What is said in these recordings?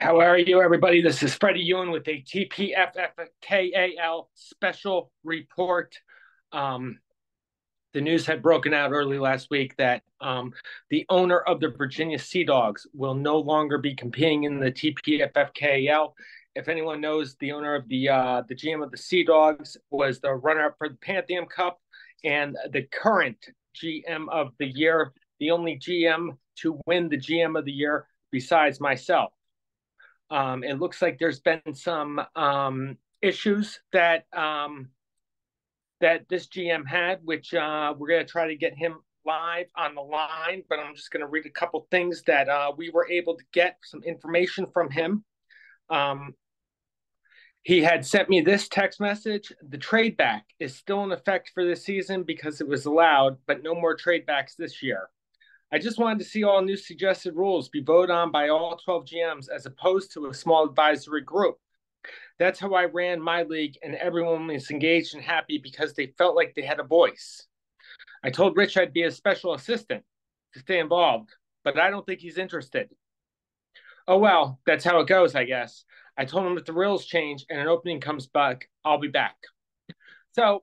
How are you, everybody? This is Freddy Ewan with a TPFFKAL special report. Um, the news had broken out early last week that um, the owner of the Virginia Sea Dogs will no longer be competing in the TPFFKAL. If anyone knows, the owner of the uh, the GM of the Sea Dogs was the runner-up for the Pantheon Cup, and the current GM of the year, the only GM to win the GM of the year besides myself. Um, it looks like there's been some um, issues that um, that this GM had, which uh, we're going to try to get him live on the line. But I'm just going to read a couple things that uh, we were able to get some information from him. Um, he had sent me this text message. The trade back is still in effect for this season because it was allowed, but no more trade backs this year. I just wanted to see all new suggested rules be voted on by all 12 GMs as opposed to a small advisory group. That's how I ran my league, and everyone was engaged and happy because they felt like they had a voice. I told Rich I'd be a special assistant to stay involved, but I don't think he's interested. Oh, well, that's how it goes, I guess. I told him if the rules change and an opening comes back, I'll be back. So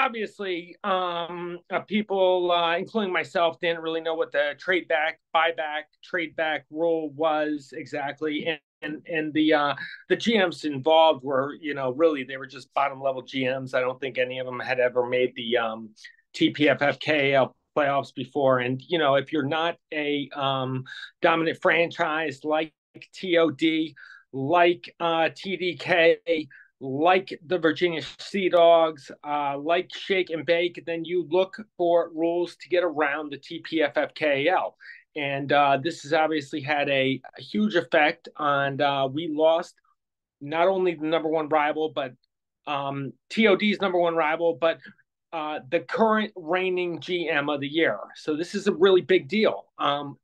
obviously, um, uh, people, uh, including myself, didn't really know what the trade back, buyback, trade back rule was exactly, and and, and the uh, the GMs involved were, you know, really they were just bottom level GMs. I don't think any of them had ever made the um, TPFFKL playoffs before. And you know, if you're not a um, dominant franchise like TOD, like uh, TDK, like the Virginia Sea Dogs, uh, like Shake and Bake, then you look for rules to get around the TPFFKL. And uh, this has obviously had a, a huge effect on, uh, we lost not only the number one rival, but um, TOD's number one rival, but uh, the current reigning GM of the year. So this is a really big deal. Um,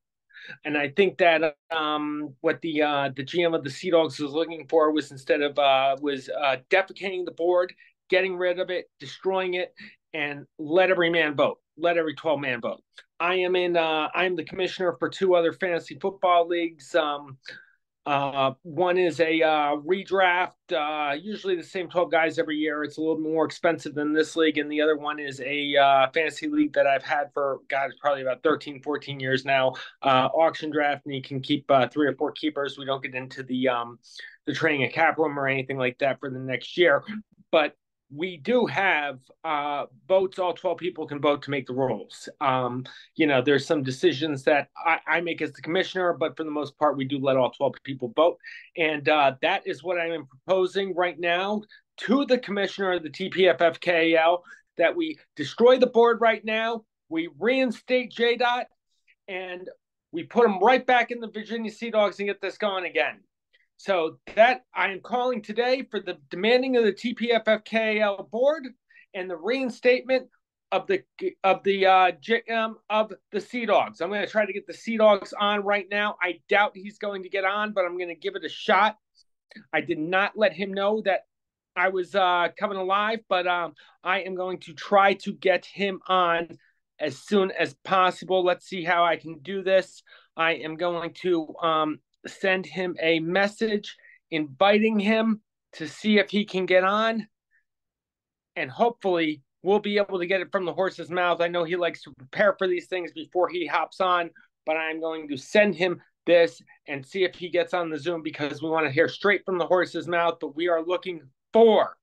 and I think that um, what the uh, the GM of the Sea Dogs was looking for was instead of uh, was uh, defecating the board, getting rid of it, destroying it, and let every man vote. Let every twelve man vote. I am in. Uh, I am the commissioner for two other fantasy football leagues. Um, uh, one is a uh, redraft, uh, usually the same 12 guys every year. It's a little more expensive than this league. And the other one is a uh, fantasy league that I've had for, God, probably about 13, 14 years now. Uh, auction draft, and you can keep uh, three or four keepers. We don't get into the um, the training cap room or anything like that for the next year. But we do have uh, votes. All 12 people can vote to make the rules. Um, you know, there's some decisions that I, I, make as the commissioner, but for the most part, we do let all 12 people vote. And uh, that is what I am proposing right now to the commissioner of the TPFFKL that we destroy the board right now. We reinstate JDOT and we put them right back in the Virginia Sea Dogs and get this going again. So that I am calling today for the demanding of the TPFFKL board and the reinstatement of the of the uh, GM of the Sea Dogs. I'm going to try to get the Sea Dogs on right now. I doubt he's going to get on, but I'm going to give it a shot. I did not let him know that I was uh, coming alive, but um, I am going to try to get him on as soon as possible. Let's see how I can do this. I am going to um, send him a message inviting him to see if he can get on. And hopefully, we'll be able to get it from the horse's mouth. I know he likes to prepare for these things before he hops on, but I'm going to send him this and see if he gets on the Zoom because we want to hear straight from the horse's mouth. But we are looking for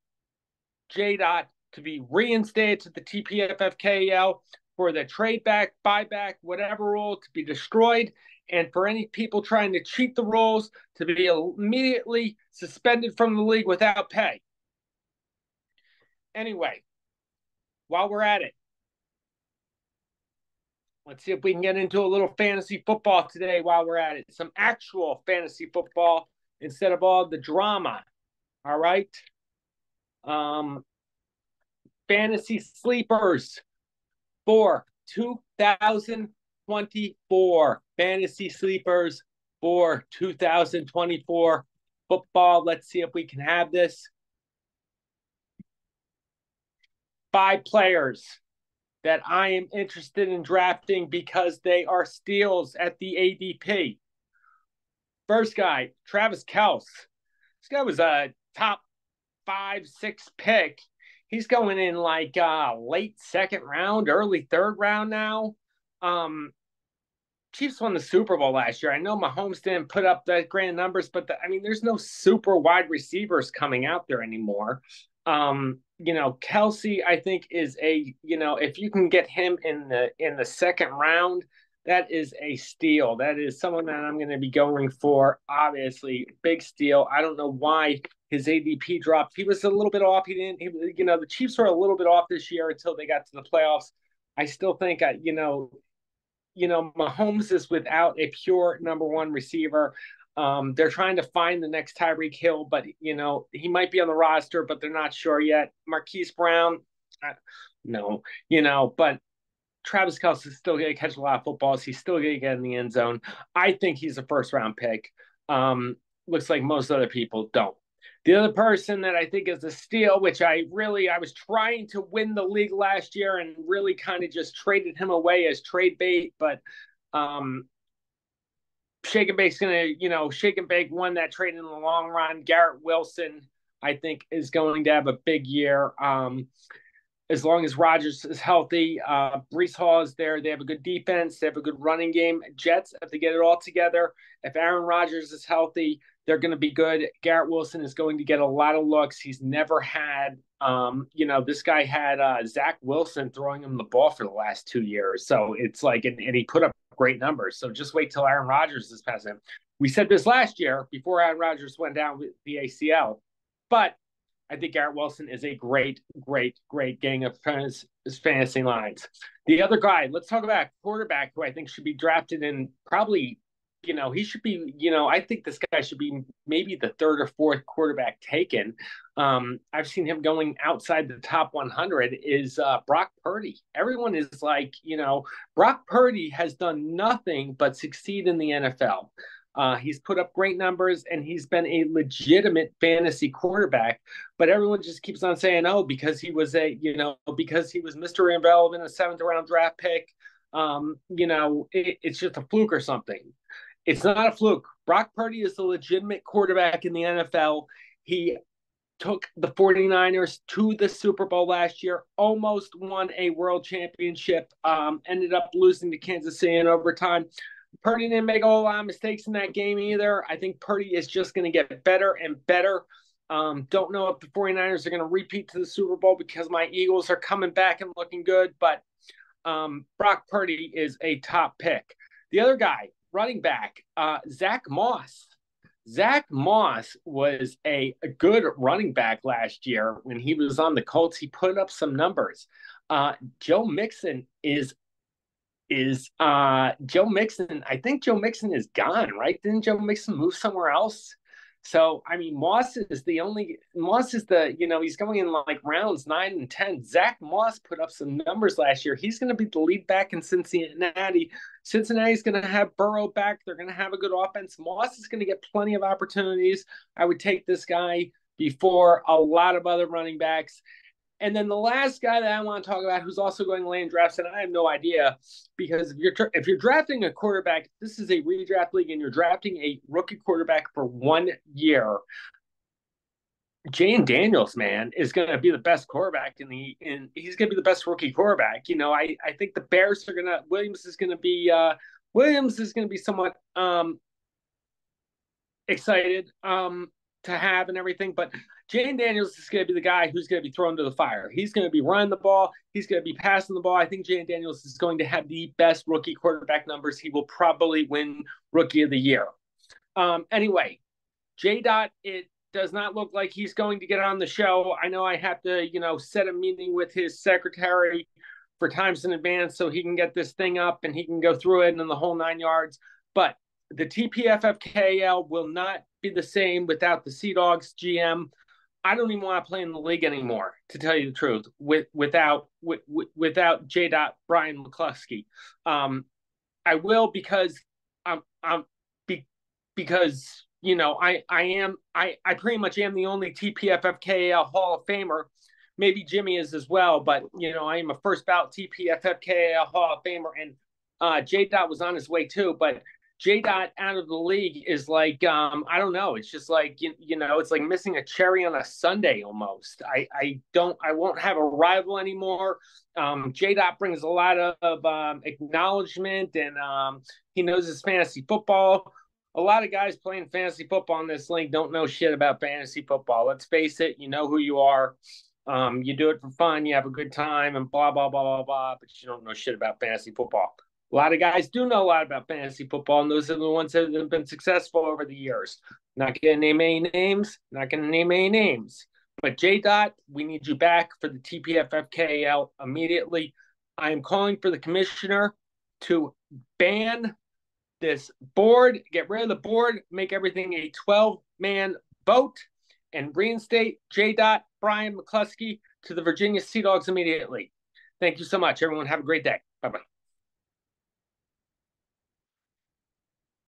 J. Dot to be reinstated to the TPFFKL for the trade back, buyback, whatever rule to be destroyed and for any people trying to cheat the rules to be immediately suspended from the league without pay. Anyway, while we're at it, let's see if we can get into a little fantasy football today while we're at it. Some actual fantasy football instead of all the drama. All right. Um, fantasy sleepers for 2024 fantasy sleepers for 2024 football. Let's see if we can have this. Five players that I am interested in drafting because they are steals at the ADP. First guy, Travis Kelce. This guy was a top five, six pick. He's going in like uh late second round, early third round now. Um Chiefs won the Super Bowl last year. I know Mahomes didn't put up the grand numbers, but the, I mean, there's no super wide receivers coming out there anymore. Um, you know, Kelce, I think is a you know, if you can get him in the in the second round, that is a steal. That is someone that I'm going to be going for. Obviously, big steal. I don't know why his ADP dropped. He was a little bit off. He didn't. He, you know, the Chiefs were a little bit off this year until they got to the playoffs. I still think, I, you know, you know, Mahomes is without a pure number one receiver. Um, they're trying to find the next Tyreek Hill, but you know he might be on the roster, but they're not sure yet. Marquise Brown, uh, no, you know, but Travis Kelce is still going to catch a lot of footballs. He's still going to get in the end zone. I think he's a first round pick. Um, looks like most other people don't. The other person that I think is a steal, which I really I was trying to win the league last year and really kind of just traded him away as trade bait, but um, Shake and Bake's gonna, you know, Shake and Bake won that trade in the long run. Garrett Wilson, I think, is going to have a big year. Um, as long as Rodgers is healthy, uh, Breece Hall is there. They have a good defense. They have a good running game. Jets have to get it all together. If Aaron Rodgers is healthy, they're going to be good. Garrett Wilson is going to get a lot of looks. He's never had, um, you know, this guy had uh, Zach Wilson throwing him the ball for the last two years. So it's like, and, and he put up great numbers. So just wait till Aaron Rodgers is present. We said this last year before Aaron Rodgers went down with the ACL, but I think Garrett Wilson is a great, great, great gang of fantasy lines. The other guy, let's talk about quarterback who I think should be drafted in probably, you know, he should be, you know, I think this guy should be maybe the third or fourth quarterback taken. Um, I've seen him going outside the top 100 is uh, Brock Purdy. Everyone is like, you know, Brock Purdy has done nothing but succeed in the NFL. Uh, he's put up great numbers and he's been a legitimate fantasy quarterback. But everyone just keeps on saying, oh, because he was a, you know, because he was Mr. Irrelevant, a seventh round draft pick, um, you know, it, it's just a fluke or something. It's not a fluke. Brock Purdy is a legitimate quarterback in the NFL. He took the 49ers to the Super Bowl last year, almost won a world championship, um, ended up losing to Kansas City in overtime. Purdy didn't make a whole lot of mistakes in that game either. I think Purdy is just going to get better and better. Um, don't know if the 49ers are going to repeat to the Super Bowl because my Eagles are coming back and looking good, but um, Brock Purdy is a top pick. The other guy, running back, uh, Zach Moss. Zach Moss was a, a, good running back last year when he was on the Colts. He put up some numbers. Uh, Joe Mixon is is uh, Joe Mixon. I think Joe Mixon is gone, right? Didn't Joe Mixon move somewhere else? So I mean, Moss is the only Moss is the you know he's going in like rounds nine and ten. Zach Moss put up some numbers last year. He's going to be the lead back in Cincinnati. Cincinnati's going to have Burrow back. They're going to have a good offense. Moss is going to get plenty of opportunities. I would take this guy before a lot of other running backs. And then the last guy that I want to talk about, who's also going lane drafts, and I have no idea because if you're if you're drafting a quarterback, this is a redraft league, and you're drafting a rookie quarterback for one year. Jayden Daniels, man, is going to be the best quarterback in the in. He's going to be the best rookie quarterback. You know, I I think the Bears are going to Williams is going to be uh Williams is going to be somewhat um excited um to have and everything, but Jayden Daniels is going to be the guy who's going to be thrown to the fire. He's going to be running the ball. He's going to be passing the ball. I think Jayden Daniels is going to have the best rookie quarterback numbers. He will probably win Rookie of the Year. Um, anyway, J. Dot, it does not look like he's going to get on the show. I know I have to, you know, set a meeting with his secretary for times in advance so he can get this thing up and he can go through it and the whole nine yards. But the TPFFKL will not be the same without the Sea Dogs GM. I don't even want to play in the league anymore, to tell you the truth. With without with, without J. Dot Brian McCluskey, um, I will because I'm I'm be, because you know I I am I I pretty much am the only TPFFKL Hall of Famer. Maybe Jimmy is as well, but you know I am a first ballot TPFFKL Hall of Famer, and uh, J. Dot was on his way too. But J Dot out of the league is like um, I don't know. It's just like you, you know, it's like missing a cherry on a Sunday almost. I I don't I won't have a rival anymore. Um, J Dot brings a lot of, um, acknowledgement and um, he knows his fantasy football. A lot of guys playing fantasy football in this league don't know shit about fantasy football. Let's face it. You know who you are. Um, you do it for fun. You have a good time and blah blah blah blah blah. But you don't know shit about fantasy football. A lot of guys do know a lot about fantasy football, and those are the ones that have been successful over the years. Not going to name any names, not going to name any names. But J Dot, we need you back for the TPFFKL immediately. I am calling for the commissioner to ban this board, get rid of the board, make everything a 12 man vote, and reinstate J. Dot Brian McCluskey to the Virginia Sea Dogs immediately. Thank you so much. Everyone, have a great day. Bye bye.